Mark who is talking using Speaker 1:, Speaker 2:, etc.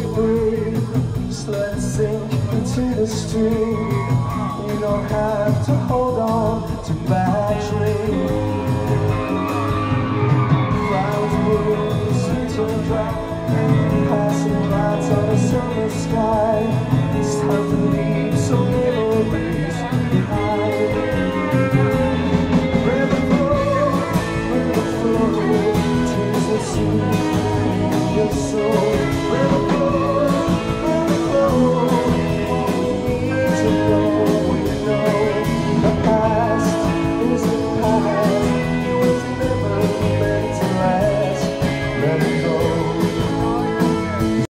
Speaker 1: we breathe Just let's sink into the stream You don't have to hold on to bad battery. Clouds move, streets are dry Passing lights on a silver sky. It's time to leave some memories behind. River flow, river flow, tears and sea your soul.